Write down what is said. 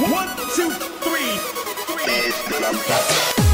One, two, three. three.